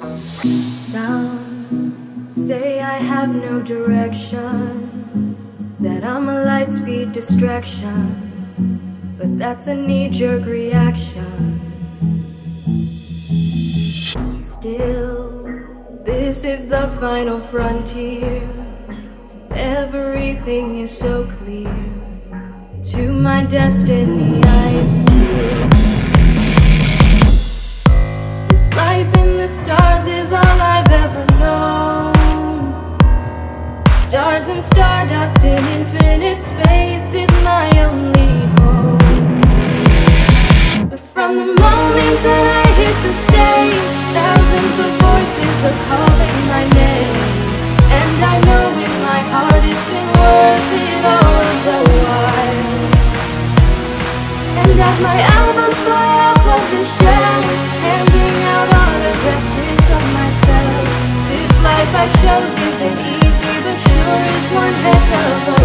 Some say I have no direction, that I'm a light speed distraction, but that's a knee jerk reaction. Still, this is the final frontier. Everything is so clear. To my destiny, I from the moment that I hit the stage, thousands of voices are calling my name. And I know in my heart it's been worth it all the while. And as my albums fly off of the shelf, handing out autograph prints of myself. This life I chose isn't easy, but sure is one heck of a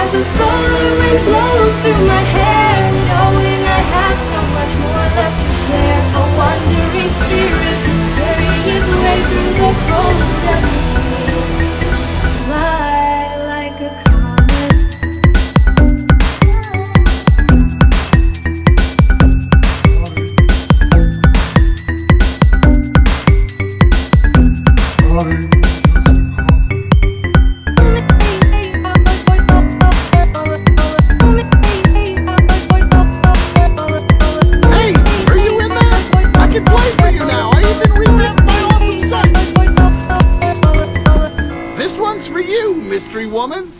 as the solar wind blows through my hair, knowing I have so much more left to mystery woman.